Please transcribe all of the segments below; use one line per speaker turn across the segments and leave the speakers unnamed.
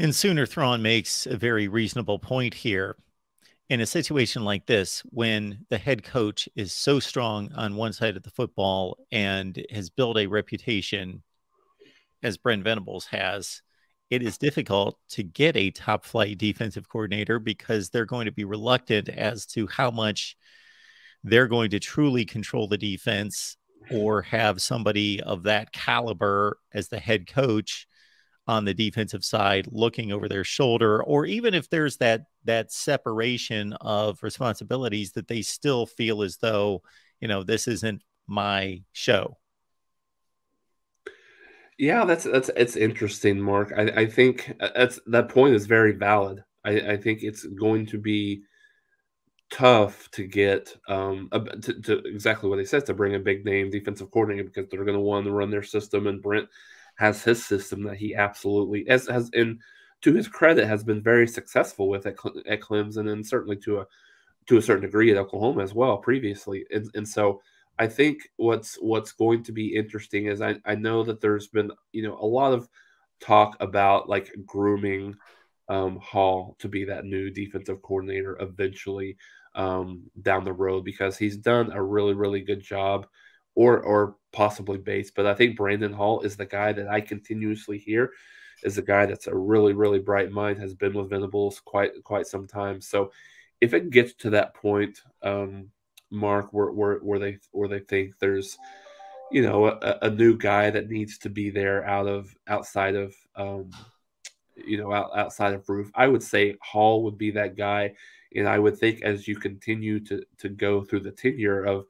And Sooner Thrawn makes a very reasonable point here. In a situation like this, when the head coach is so strong on one side of the football and has built a reputation, as Brent Venables has, it is difficult to get a top flight defensive coordinator because they're going to be reluctant as to how much they're going to truly control the defense or have somebody of that caliber as the head coach on the defensive side looking over their shoulder or even if there's that that separation of responsibilities that they still feel as though you know this isn't my show.
Yeah that's that's it's interesting mark. I, I think uh, that's that point is very valid. I, I think it's going to be tough to get um to, to exactly what he says to bring a big name defensive coordinator because they're going to want to run their system and brent has his system that he absolutely as has in to his credit has been very successful with at, at Clemson and certainly to a to a certain degree at Oklahoma as well previously. And, and so I think what's what's going to be interesting is I, I know that there's been you know a lot of talk about like grooming um, Hall to be that new defensive coordinator eventually um, down the road because he's done a really really good job or or possibly Bates. But I think Brandon Hall is the guy that I continuously hear is a guy that's a really really bright mind has been with Venables quite quite some time. So if it gets to that point, um, Mark, where, where where they where they think there's you know a, a, new guy that needs to be there out of outside of um, you know out, outside of roof i would say hall would be that guy and i would think as you continue to to go through the tenure of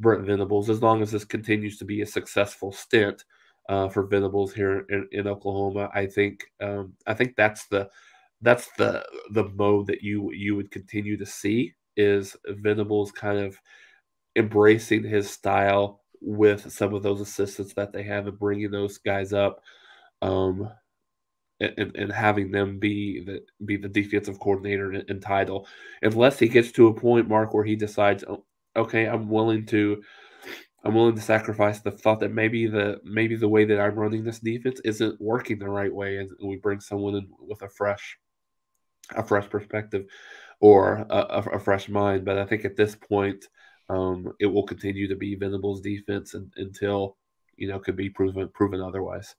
Brent Venables, as long as this continues to be a successful stint uh, for Venables here in, in Oklahoma. I think um, I think that's the that's the the mode that you you would continue to see is Venables kind of embracing his style with some of those assistants that they have and bringing those guys up. Um, and, and having them be the be the defensive coordinator and title, unless he gets to a point, Mark, where he decides, oh, okay, I'm willing to I'm willing to sacrifice the thought that maybe the maybe the way that I'm running this defense isn't working the right way, and we bring someone in with a fresh a fresh perspective or a, a fresh mind. But I think at this point, um, it will continue to be Venables' defense until you know could be proven proven otherwise.